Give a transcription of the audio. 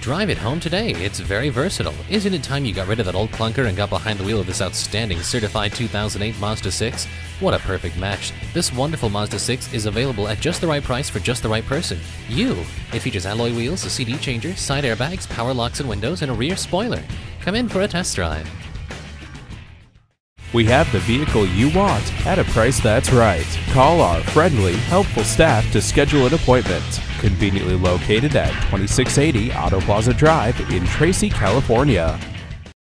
Drive it home today. It's very versatile. Isn't it time you got rid of that old clunker and got behind the wheel of this outstanding certified 2008 Mazda 6? What a perfect match. This wonderful Mazda 6 is available at just the right price for just the right person. You. It features alloy wheels, a CD changer, side airbags, power locks and windows, and a rear spoiler. Come in for a test drive. We have the vehicle you want at a price that's right. Call our friendly, helpful staff to schedule an appointment. Conveniently located at 2680 Auto Plaza Drive in Tracy, California.